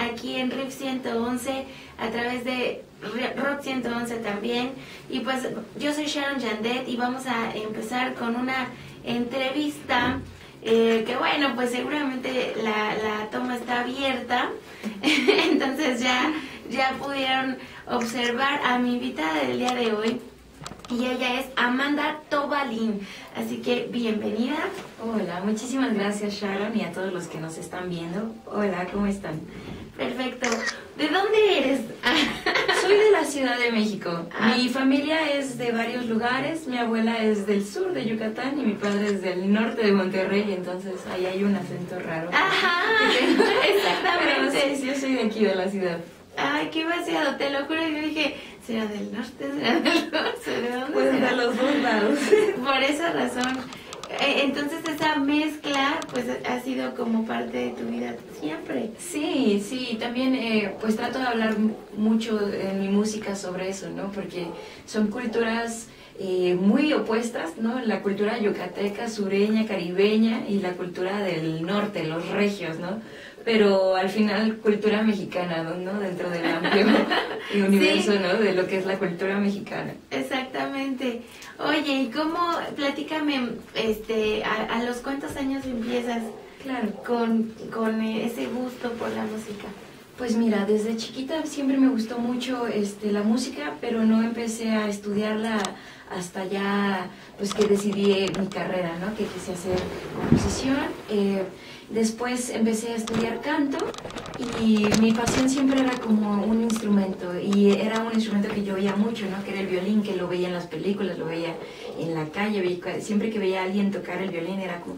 Aquí en RIF 111 a través de Rock 111 también. Y pues yo soy Sharon Jandet y vamos a empezar con una entrevista eh, que bueno, pues seguramente la, la toma está abierta. Entonces ya, ya pudieron observar a mi invitada del día de hoy y ella es Amanda Tobalín. Así que bienvenida. Hola, muchísimas gracias Sharon y a todos los que nos están viendo. Hola, ¿cómo están? Perfecto. ¿De dónde eres? Soy de la Ciudad de México. Ah. Mi familia es de varios lugares. Mi abuela es del sur de Yucatán y mi padre es del norte de Monterrey, entonces ahí hay un acento raro. Ajá, exactamente. sí, yo soy de aquí, de la ciudad. Ay, qué vaciado, te lo juro. Yo dije, ¿será del norte? ¿Será del norte? ¿De dónde? Pues de los dos lados. Por esa razón. Eh, entonces esa mezcla pues ha sido como parte de tu vida siempre. Sí, sí, también eh, pues trato de hablar mucho en mi música sobre eso, ¿no? Porque son culturas eh, muy opuestas, ¿no? La cultura yucateca, sureña, caribeña y la cultura del norte, los regios, ¿no? Pero al final cultura mexicana, ¿no? Dentro del amplio universo, ¿no? De lo que es la cultura mexicana. Exactamente. Oye, ¿y cómo, platícame, este, a, los cuántos años empiezas claro. con, con ese gusto por la música? Pues mira, desde chiquita siempre me gustó mucho este, la música, pero no empecé a estudiarla hasta ya, pues que decidí mi carrera, ¿no? Que quise hacer composición. Eh, Después empecé a estudiar canto y mi pasión siempre era como un instrumento y era un instrumento que yo veía mucho, ¿no? Que era el violín, que lo veía en las películas, lo veía en la calle, siempre que veía a alguien tocar el violín era como,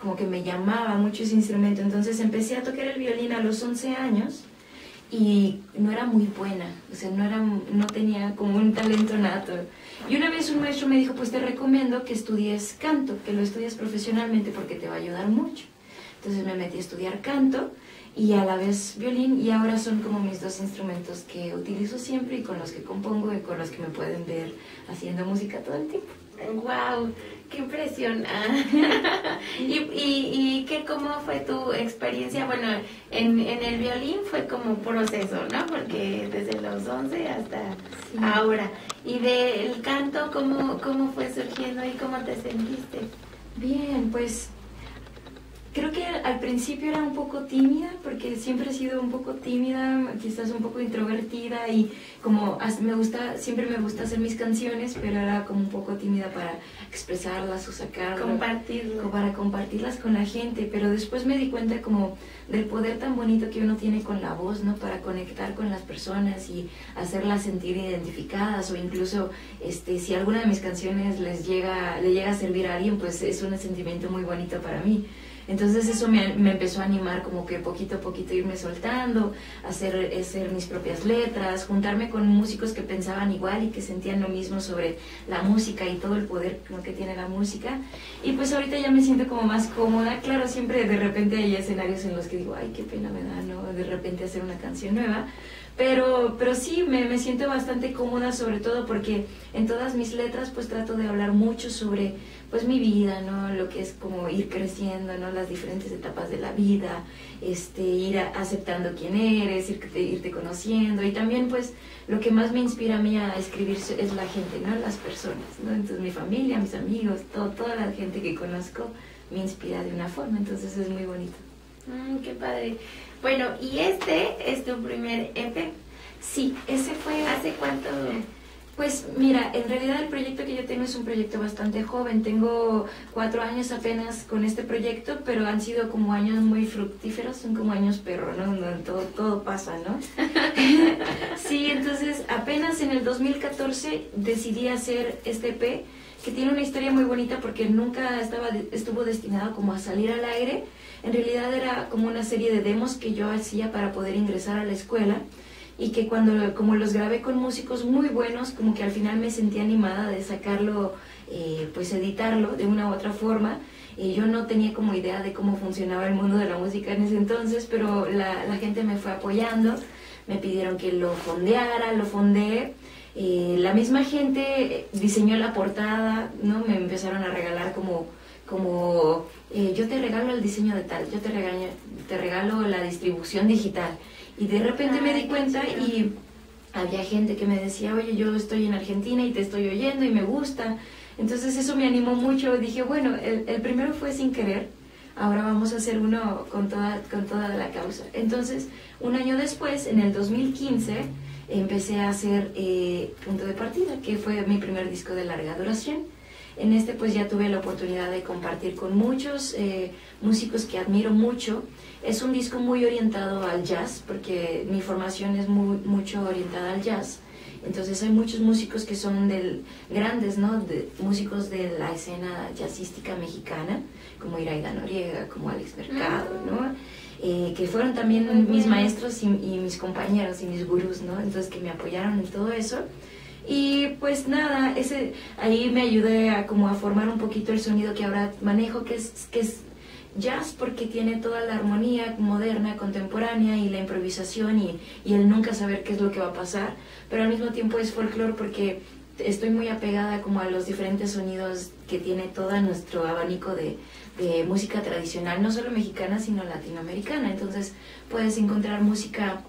como que me llamaba mucho ese instrumento. Entonces empecé a tocar el violín a los 11 años y no era muy buena, o sea, no, era, no tenía como un talento nato. Y una vez un maestro me dijo, pues te recomiendo que estudies canto, que lo estudies profesionalmente porque te va a ayudar mucho. Entonces me metí a estudiar canto y a la vez violín y ahora son como mis dos instrumentos que utilizo siempre y con los que compongo y con los que me pueden ver haciendo música todo el tiempo. ¡Wow! ¡Qué impresión! Ah. ¿Y, y, qué, cómo fue tu experiencia? Bueno, en, en, el violín fue como un proceso, ¿no? Porque desde los 11 hasta ahora. ¿Y del canto cómo, cómo fue surgiendo y cómo te sentiste? Bien, pues Creo que al principio era un poco tímida, porque siempre he sido un poco tímida, quizás un poco introvertida y como me gusta, siempre me gusta hacer mis canciones, pero era como un poco tímida para expresarlas o sacarlas. Compartirlo. Para compartirlas con la gente, pero después me di cuenta como del poder tan bonito que uno tiene con la voz, ¿no? Para conectar con las personas y hacerlas sentir identificadas o incluso este, si alguna de mis canciones les llega, le llega a servir a alguien, pues es un sentimiento muy bonito para mí. Entonces eso me, me, empezó a animar como que poquito a poquito irme soltando, hacer, hacer mis propias letras, juntarme con músicos que pensaban igual y que sentían lo mismo sobre la música y todo el poder que tiene la música. Y pues ahorita ya me siento como más cómoda. Claro, siempre de repente hay escenarios en los que digo, ay, qué pena me da, ¿no? De repente hacer una canción nueva. Pero, pero sí, me, me siento bastante cómoda, sobre todo porque en todas mis letras pues trato de hablar mucho sobre pues mi vida, ¿no? Lo que es como ir creciendo, ¿no? Las diferentes etapas de la vida, este, ir aceptando quién eres, irte, irte conociendo y también pues lo que más me inspira a mí a escribir es la gente, ¿no? Las personas, ¿no? Entonces mi familia, mis amigos, todo, toda la gente que conozco me inspira de una forma, entonces es muy bonito. Mm, qué padre. Bueno, ¿y este es tu primer EP? Sí, ese fue hace cuánto... Pues mira, en realidad el proyecto que yo tengo es un proyecto bastante joven. Tengo cuatro años apenas con este proyecto, pero han sido como años muy fructíferos, son como años perro, ¿no? Todo, todo pasa, ¿no? sí, entonces apenas en el 2014 decidí hacer este EP, que tiene una historia muy bonita porque nunca estaba, estuvo destinado como a salir al aire. En realidad era como una serie de demos que yo hacía para poder ingresar a la escuela y que cuando como los grabé con músicos muy buenos, como que al final me sentí animada de sacarlo, eh, pues editarlo de una u otra forma. y yo no tenía como idea de cómo funcionaba el mundo de la música en ese entonces, pero la, la gente me fue apoyando, me pidieron que lo fondeara, lo fondeé. Eh, la misma gente diseñó la portada, ¿no? Me empezaron a regalar como como eh, yo te regalo el diseño de tal, yo te regalo, te regalo la distribución digital. Y de repente me di cuenta y había gente que me decía, oye, yo estoy en Argentina y te estoy oyendo y me gusta. Entonces eso me animó mucho. Dije, bueno, el, el primero fue sin querer, ahora vamos a hacer uno con toda, con toda la causa. Entonces, un año después, en el 2015, empecé a hacer eh, Punto de Partida, que fue mi primer disco de larga duración. En este pues ya tuve la oportunidad de compartir con muchos eh, músicos que admiro mucho. Es un disco muy orientado al jazz, porque mi formación es muy, mucho orientada al jazz. Entonces hay muchos músicos que son del, grandes, ¿no? De, músicos de la escena jazzística mexicana, como Iraida Noriega, como Alex Mercado, ¿no? Eh, que fueron también mis maestros y, y, mis compañeros y mis gurús, ¿no? Entonces que me apoyaron en todo eso. Y pues nada, ese, ahí me ayudé a como a formar un poquito el sonido que ahora manejo, que es, que es jazz porque tiene toda la armonía moderna, contemporánea y la improvisación y, y el nunca saber qué es lo que va a pasar, pero al mismo tiempo es folclore porque estoy muy apegada como a los diferentes sonidos que tiene todo nuestro abanico de, de música tradicional, no solo mexicana, sino latinoamericana. Entonces puedes encontrar música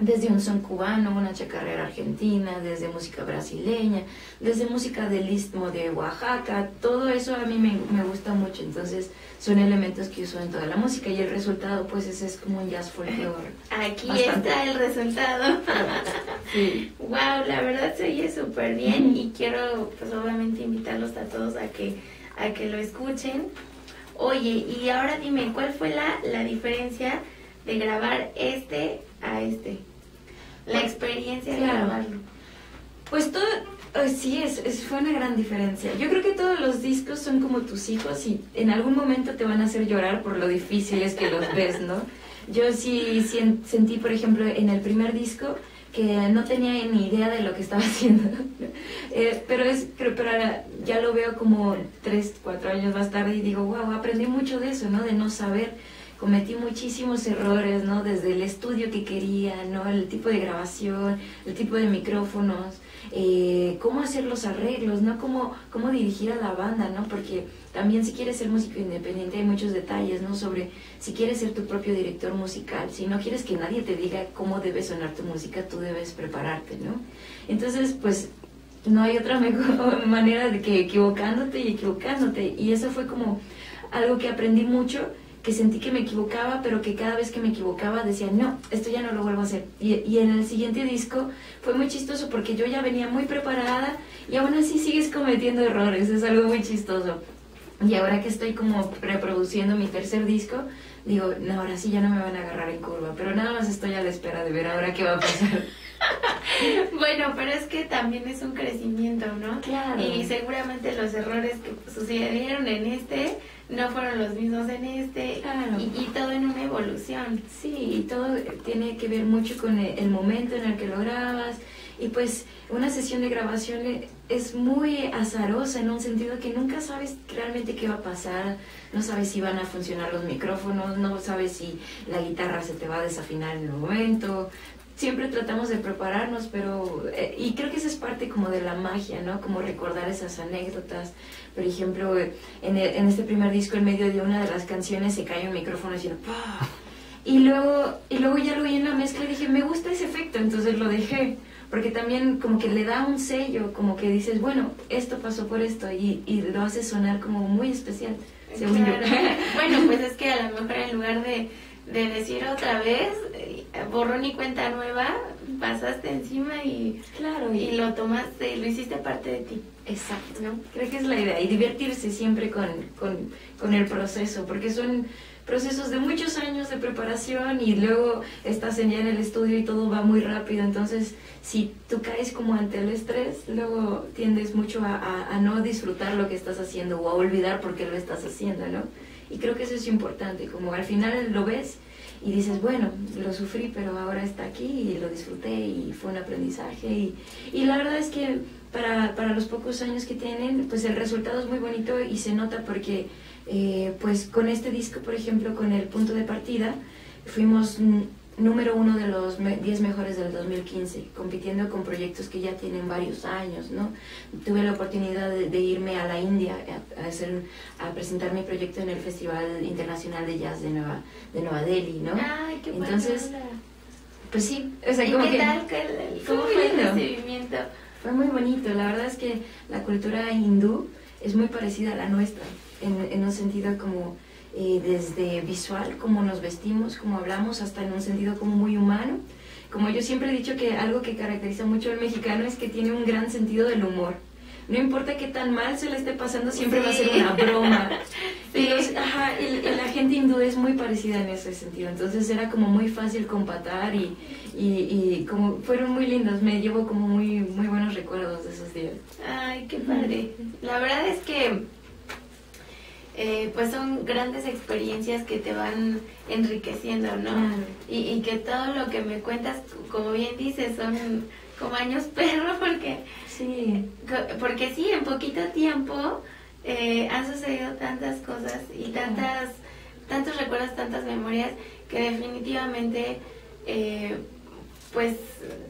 desde un son cubano, una chacarrera argentina, desde música brasileña, desde música del istmo de Oaxaca, todo eso a mí me, me, gusta mucho, entonces son elementos que uso en toda la música y el resultado pues ese es como un jazz folclore. Aquí bastante. está el resultado. sí. Wow, la verdad se oye súper bien y quiero pues obviamente invitarlos a todos a que, a que lo escuchen. Oye, y ahora dime, ¿cuál fue la, la diferencia de grabar este a este? Experiencia de grabarlo. Pues todo, sí, es, es, fue una gran diferencia. Yo creo que todos los discos son como tus hijos y en algún momento te van a hacer llorar por lo difícil es que los ves, ¿no? Yo sí, sí sentí, por ejemplo, en el primer disco que no tenía ni idea de lo que estaba haciendo. eh, pero es, pero, pero ya lo veo como tres, cuatro años más tarde y digo, wow, aprendí mucho de eso, ¿no? De no saber. Cometí muchísimos errores, ¿no? Desde el estudio que quería, ¿no? El tipo de grabación, el tipo de micrófonos, eh, cómo hacer los arreglos, ¿no? Cómo, cómo dirigir a la banda, ¿no? Porque también si quieres ser músico independiente hay muchos detalles, ¿no? Sobre si quieres ser tu propio director musical, si no quieres que nadie te diga cómo debe sonar tu música, tú debes prepararte, ¿no? Entonces, pues no hay otra mejor manera de que equivocándote y equivocándote. Y eso fue como algo que aprendí mucho, que sentí que me equivocaba, pero que cada vez que me equivocaba decía, no, esto ya no lo vuelvo a hacer. Y, y en el siguiente disco fue muy chistoso porque yo ya venía muy preparada y aún así sigues cometiendo errores, es algo muy chistoso. Y ahora que estoy como reproduciendo mi tercer disco, digo, no, ahora sí ya no me van a agarrar en curva, pero nada más estoy a la espera de ver ahora qué va a pasar. bueno, pero es que también es un crecimiento, ¿no? Claro. Y seguramente los errores que sucedieron en este no fueron los mismos en este claro. y, y, todo en una evolución. Sí, y todo tiene que ver mucho con el, el momento en el que lo grabas y pues una sesión de grabación es muy azarosa en un sentido que nunca sabes realmente qué va a pasar, no sabes si van a funcionar los micrófonos, no sabes si la guitarra se te va a desafinar en el momento. Siempre tratamos de prepararnos, pero... Eh, y creo que esa es parte como de la magia, ¿no? Como recordar esas anécdotas. Por ejemplo, en, el, en este primer disco, en medio de una de las canciones, se cae un micrófono haciendo... ¡pah! Y luego, y luego ya lo vi en la mezcla y dije, me gusta ese efecto, entonces lo dejé porque también como que le da un sello, como que dices, bueno, esto pasó por esto y, y lo hace sonar como muy especial, según Claro. yo. bueno, pues es que a lo mejor en lugar de, de decir otra vez, borrón y cuenta nueva, pasaste encima y, claro, y lo tomaste, lo hiciste parte de ti. Exacto, ¿no? Creo que es la idea y divertirse siempre con, con, con el proceso, porque son procesos de muchos años de preparación y luego estás en, ya en el estudio y todo va muy rápido, entonces si tú caes como ante el estrés, luego tiendes mucho a, a, a no disfrutar lo que estás haciendo o a olvidar por qué lo estás haciendo, ¿no? Y creo que eso es importante, como al final lo ves y dices, bueno, lo sufrí, pero ahora está aquí y lo disfruté y fue un aprendizaje. Y, y la verdad es que para, para los pocos años que tienen, pues el resultado es muy bonito y se nota porque, eh, pues con este disco, por ejemplo, con el punto de partida, fuimos número uno de los 10 mejores del 2015, compitiendo con proyectos que ya tienen varios años, ¿no? Tuve la oportunidad de, irme a la India a, hacer, a presentar mi proyecto en el Festival Internacional de Jazz de Nueva, de Nueva Delhi, ¿no? Ay, qué Entonces, pues sí, o sea, ¿Y como qué que, tal? ¿Cómo fue el recibimiento? Fue muy bonito, la verdad es que la cultura hindú es muy parecida a la nuestra, en, en un sentido como eh, desde visual, como nos vestimos, como hablamos, hasta en un sentido como muy humano. Como yo siempre he dicho que algo que caracteriza mucho al mexicano es que tiene un gran sentido del humor. No importa qué tan mal se le esté pasando, siempre va a ser una broma. Y, ajá, y, la gente hindú es muy parecida en ese sentido. Entonces era como muy fácil compatar y, y, como fueron muy lindos. Me llevo como muy, muy buenos recuerdos de esos días. Ay, qué padre. La verdad es que eh, pues son grandes experiencias que te van enriqueciendo, ¿no? Y, y, que todo lo que me cuentas, como bien dices, son como años perro, porque sí, porque sí, en poquito tiempo eh, han sucedido tantas cosas y tantas, tantos recuerdos, tantas memorias que definitivamente eh, pues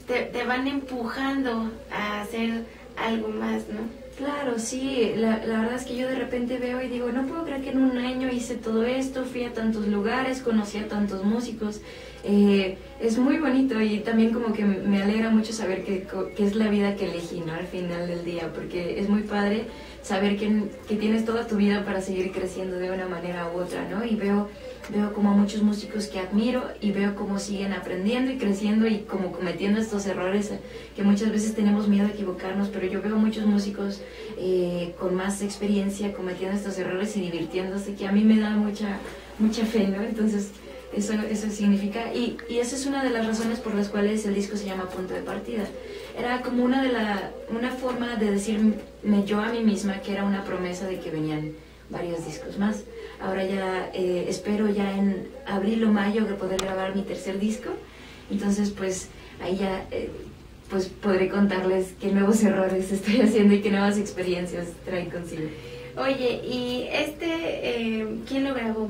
te, te van empujando a hacer algo más, ¿no? Claro, sí, la, la, verdad es que yo de repente veo y digo, no puedo creer que en un año hice todo esto, fui a tantos lugares, conocí a tantos músicos, eh, es muy bonito y también como que me alegra mucho saber que, que, es la vida que elegí, ¿no? Al final del día, porque es muy padre saber que, que tienes toda tu vida para seguir creciendo de una manera u otra, ¿no? Y veo veo como a muchos músicos que admiro y veo cómo siguen aprendiendo y creciendo y como cometiendo estos errores que muchas veces tenemos miedo a equivocarnos, pero yo veo muchos músicos eh, con más experiencia cometiendo estos errores y divirtiéndose, que a mí me da mucha, mucha fe, ¿no? Entonces, eso, eso significa, y, y esa es una de las razones por las cuales el disco se llama Punto de Partida. Era como una, de la, una forma de decirme yo a mí misma que era una promesa de que venían varios discos más. Ahora ya eh, espero ya en abril o mayo poder grabar mi tercer disco. Entonces, pues ahí ya eh, pues podré contarles qué nuevos errores estoy haciendo y qué nuevas experiencias traen consigo. Oye, ¿y este eh, quién lo grabó?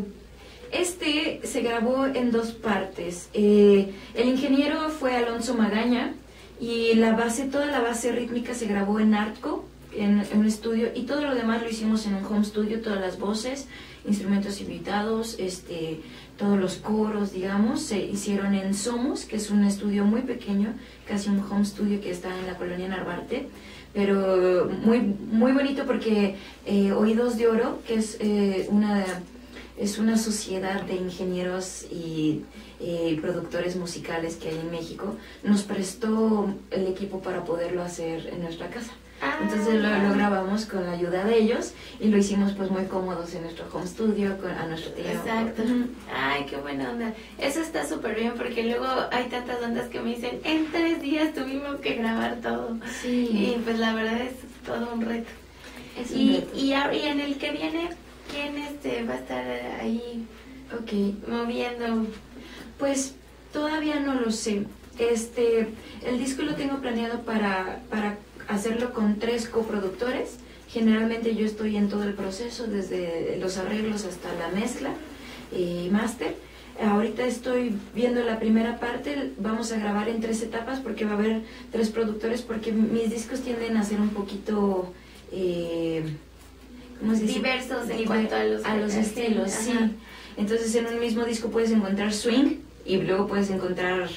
Este se grabó en dos partes. el ingeniero fue Alonso Magaña y la base, toda la base rítmica se grabó en Artco, en, un estudio, y todo lo demás lo hicimos en un home studio, todas las voces, instrumentos invitados, este, todos los coros, digamos, se hicieron en Somos, que es un estudio muy pequeño, casi un home studio que está en la colonia Narvarte, pero muy, muy bonito porque eh, Oídos de Oro, que es, eh, una, es una sociedad de ingenieros y eh, productores musicales que hay en México, nos prestó el equipo para poderlo hacer en nuestra casa. Entonces lo, lo, grabamos con la ayuda de ellos y lo hicimos pues muy cómodos en nuestro home studio, con, a nuestro tiempo. Exacto. Ay, qué buena onda. Eso está súper bien porque luego hay tantas ondas que me dicen, en tres días tuvimos que grabar todo. Sí. Y pues la verdad es todo un reto. Es y, reto. Y, y, en el que viene, ¿quién este va a estar ahí okay. moviendo? Pues todavía no lo sé. Este, el disco lo tengo planeado para, para hacerlo con tres coproductores. Generalmente yo estoy en todo el proceso, desde los arreglos hasta la mezcla y máster. Ahorita estoy viendo la primera parte, vamos a grabar en tres etapas porque va a haber tres productores, porque mis discos tienden a ser un poquito... Eh, Diversos en cuanto a los, a los estilos, sí. Entonces en un mismo disco puedes encontrar swing y luego puedes encontrar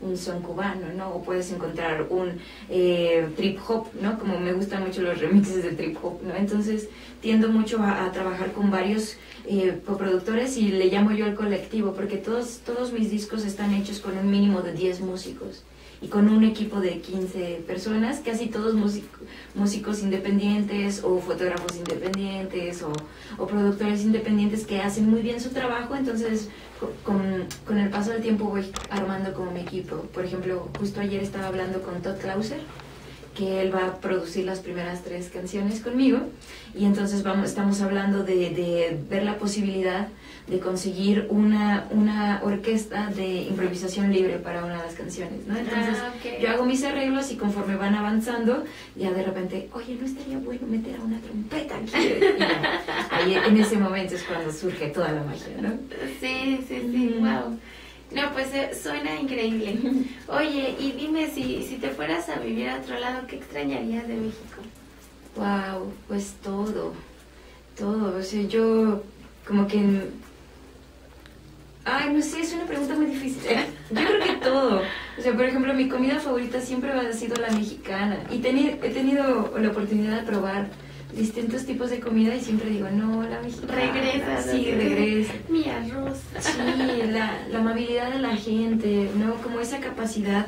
un son cubano, ¿no? O puedes encontrar un eh, trip hop, ¿no? Como me gustan mucho los remixes de trip hop, ¿no? Entonces tiendo mucho a, trabajar con varios eh, coproductores y le llamo yo al colectivo, porque todos, todos mis discos están hechos con un mínimo de 10 músicos y con un equipo de 15 personas, casi todos músicos independientes o fotógrafos independientes o, o, productores independientes que hacen muy bien su trabajo, entonces con, con, el paso del tiempo voy armando como mi equipo. Por ejemplo, justo ayer estaba hablando con Todd Clauser, que él va a producir las primeras tres canciones conmigo y entonces vamos, estamos hablando de, de ver la posibilidad de conseguir una, una orquesta de improvisación libre para una de las canciones, ¿no? Entonces ah, yo hago mis arreglos y conforme van avanzando, ya de repente, oye, ¿no estaría bueno meter a una trompeta aquí? Y ahí en ese momento es cuando surge toda la magia, ¿no? Sí, sí, sí, wow. No, pues eh, suena increíble. Oye, y dime si, si te fueras a vivir a otro lado, ¿qué extrañarías de México? Wow, pues todo, todo. O sea, yo como que... Ay, no sé, es una pregunta muy difícil. Yo creo que todo. O sea, por ejemplo, mi comida favorita siempre ha sido la mexicana. Y he tenido la oportunidad de probar distintos tipos de comida y siempre digo, no, la mexicana. Regresa. Sí, regresa. Mi arroz. Sí, la, la amabilidad de la gente, ¿no? Como esa capacidad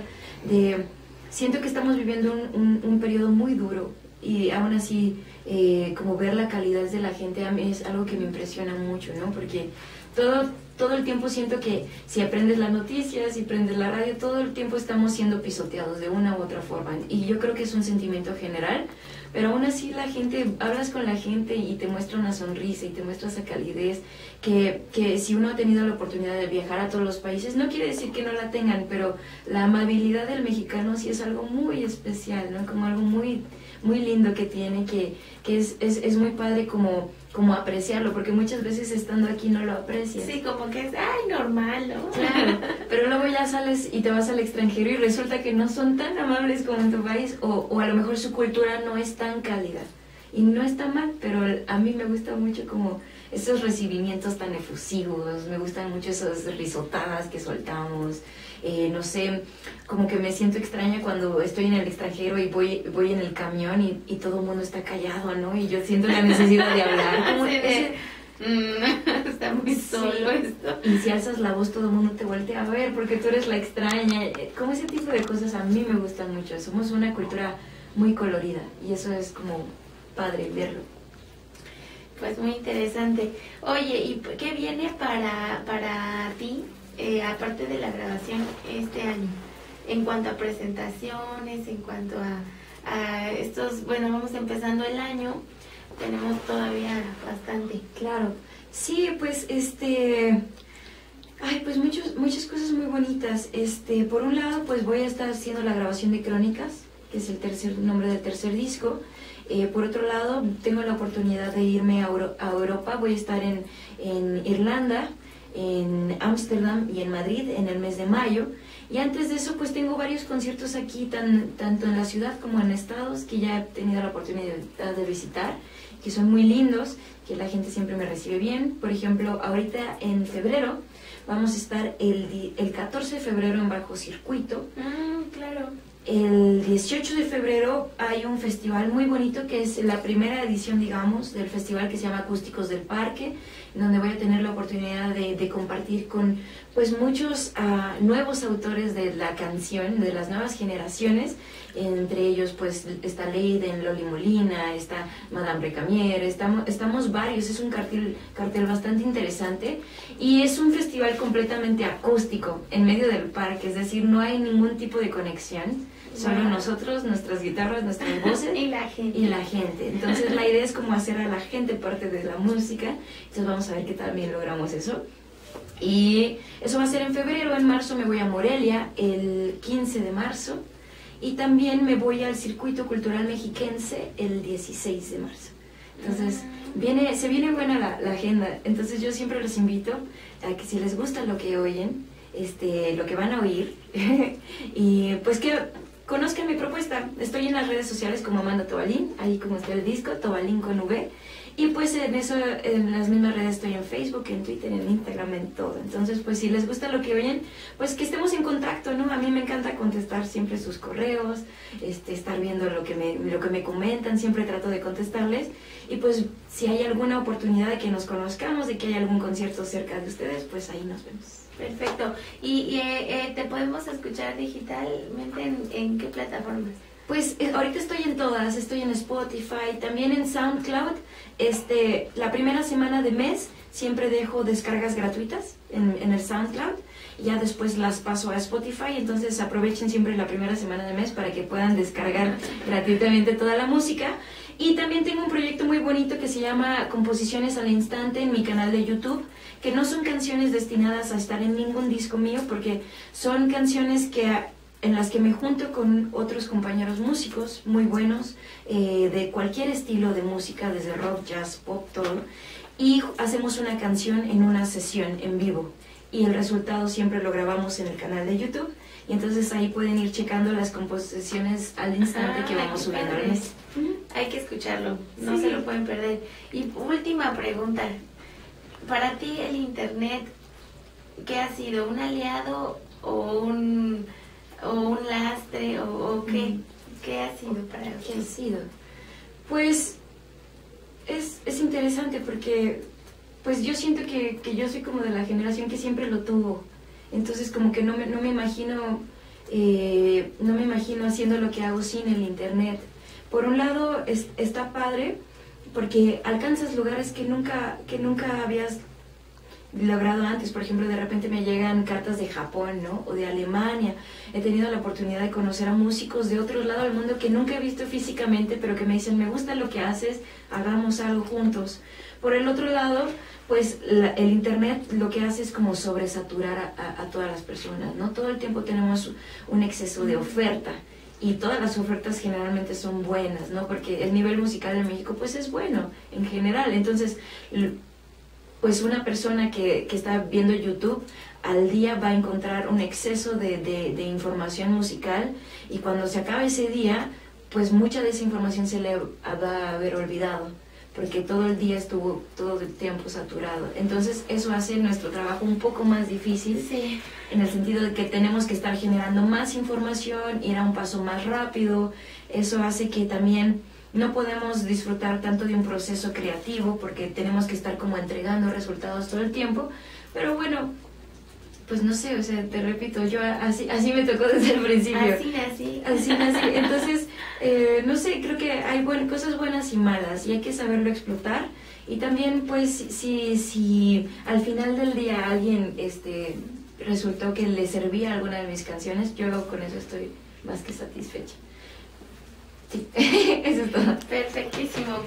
de... Siento que estamos viviendo un, un, un periodo muy duro y aún así eh, como ver la calidad de la gente a mí es algo que me impresiona mucho, ¿no? Porque todo, todo el tiempo siento que si aprendes las noticias, si aprendes la radio, todo el tiempo estamos siendo pisoteados de una u otra forma. Y yo creo que es un sentimiento general, pero aún así la gente, hablas con la gente y te muestra una sonrisa y te muestra esa calidez, que, que si uno ha tenido la oportunidad de viajar a todos los países, no quiere decir que no la tengan, pero la amabilidad del mexicano sí es algo muy especial, ¿no? Como algo muy, muy lindo que tiene, que, que es, es, es muy padre como como apreciarlo, porque muchas veces estando aquí no lo aprecias. Sí, como que es, ay, normal, ¿no? Claro, pero luego ya sales y te vas al extranjero y resulta que no son tan amables como en tu país, o, o a lo mejor su cultura no es tan cálida. Y no está mal, pero a mí me gusta mucho como esos recibimientos tan efusivos, me gustan mucho esas risotadas que soltamos, eh, no sé, como que me siento extraña cuando estoy en el extranjero y voy, voy en el camión y, y todo el mundo está callado, ¿no? Y yo siento la necesidad de hablar. Como ese, mm, está muy solo Sí. esto. y si alzas la voz todo el mundo te voltea a ver porque tú eres la extraña. Eh, Como ese tipo de cosas a mí me gustan mucho. Somos una cultura muy colorida y eso es como padre verlo. Pues muy interesante. Oye, ¿y qué viene para, para ti, eh, aparte de la grabación, este año? En cuanto a presentaciones, en cuanto a, a estos, bueno, vamos empezando el año, tenemos todavía bastante. Claro. Sí, pues este ay, pues muchos muchas cosas muy bonitas. Este, por un lado, pues voy a estar haciendo la grabación de Crónicas, que es el tercer nombre del tercer disco. Eh, por otro lado, tengo la oportunidad de irme a, Euro- a Europa. Voy a estar en, en Irlanda, en Ámsterdam y en Madrid en el mes de mayo. Y antes de eso, pues tengo varios conciertos aquí, tan, tanto en la ciudad como en estados, que ya he tenido la oportunidad de visitar, que son muy lindos, que la gente siempre me recibe bien. Por ejemplo, ahorita en febrero vamos a estar el, el 14 de febrero en Bajo Circuito. Mm, claro. El 18 de febrero hay un festival muy bonito que es la primera edición, digamos, del festival que se llama Acústicos del Parque, donde voy a tener la oportunidad de, compartir con pues muchos ah, nuevos autores de la canción, de las nuevas generaciones, entre ellos pues está Leiden, Loli Molina, está Madame Recamier, estamos, estamos varios, es un cartel, cartel bastante interesante. Y es un festival completamente acústico en medio del parque, es decir, no hay ningún tipo de conexión, solo nosotros, nuestras guitarras, nuestras voces Y la gente. y la gente. Entonces la idea es como hacer a la gente parte de la música. Entonces vamos a ver qué también logramos eso. Y eso va a ser en febrero. En marzo me voy a Morelia el 15 de marzo. Y también me voy al Circuito Cultural Mexiquense el 16 de marzo. Entonces viene, se viene buena la, la agenda. Entonces yo siempre los invito a que si les gusta lo que oyen, este, lo que van a oír, y pues que conozcan mi propuesta. Estoy en las redes sociales como Amanda Tobalín, ahí como está el disco, Tobalín con V. Y pues en eso, en las mismas redes estoy en Facebook, en Twitter, en Instagram, en todo. Entonces, pues si les gusta lo que oyen, pues que estemos en contacto, ¿no? A mí me encanta contestar siempre sus correos, este, estar viendo lo que me, lo que me comentan, siempre trato de contestarles. Y pues si hay alguna oportunidad de que nos conozcamos, de que haya algún concierto cerca de ustedes, pues ahí nos vemos. Perfecto. ¿Y, eh, eh, te podemos escuchar digitalmente en, en qué plataformas? Pues eh, ahorita estoy en todas, estoy en Spotify, también en SoundCloud. Este, la primera semana de mes siempre dejo descargas gratuitas en, en el SoundCloud. Ya después las paso a Spotify, entonces aprovechen siempre la primera semana de mes para que puedan descargar gratuitamente toda la música. Y también tengo un proyecto muy bonito que se llama Composiciones al Instante en mi canal de YouTube, que no son canciones destinadas a estar en ningún disco mío, porque son canciones que en las que me junto con otros compañeros músicos muy buenos eh, de cualquier estilo de música, desde rock, jazz, pop, todo, y hacemos una canción en una sesión en vivo. y el resultado siempre lo grabamos en el canal de YouTube y entonces ahí pueden ir checando las composiciones al instante que Ah, vamos subiendo al padre. mes. Hay que escucharlo, no Sí. se lo pueden perder. Y última pregunta, para ti el Internet, ¿qué ha sido? ¿Un aliado o un, o un lastre o, o qué? ¿Qué ha sido para ¿Qué ha ti? sido? Pues es, es interesante porque pues yo siento que, que yo soy como de la generación que siempre lo tuvo. Entonces como que no me, no me imagino eh, no me imagino haciendo lo que hago sin el internet. Por un lado es- está padre porque alcanzas lugares que nunca, que nunca habías logrado antes. Por ejemplo, de repente me llegan cartas de Japón, ¿no? O de Alemania. He tenido la oportunidad de conocer a músicos de otro lado del mundo que nunca he visto físicamente, pero que me dicen, me gusta lo que haces, hagamos algo juntos. Por el otro lado, pues la- el Internet lo que hace es como sobresaturar a, a- todas las personas, ¿no? Todo el tiempo tenemos un exceso de oferta y todas las ofertas generalmente son buenas, ¿no? Porque el nivel musical de México pues es bueno en general. Entonces, pues una persona que, que está viendo YouTube al día va a encontrar un exceso de, de- información musical y cuando se acabe ese día, pues mucha de esa información se le va a haber olvidado porque todo el día estuvo todo el tiempo saturado. Entonces eso hace nuestro trabajo un poco más difícil Sí, en el sentido de que tenemos que estar generando más información, ir a un paso más rápido. Eso hace que también no podemos disfrutar tanto de un proceso creativo porque tenemos que estar como entregando resultados todo el tiempo. Pero bueno, pues no sé, o sea, te repito, yo así, así me tocó desde el principio. así, así. Así, así. Entonces, eh, no sé, creo que hay buen- cosas buenas y malas y hay que saberlo explotar. Y también, pues, si, si al final del día alguien este, resultó que le servía alguna de mis canciones, yo con eso estoy más que satisfecha. Sí, eso es todo.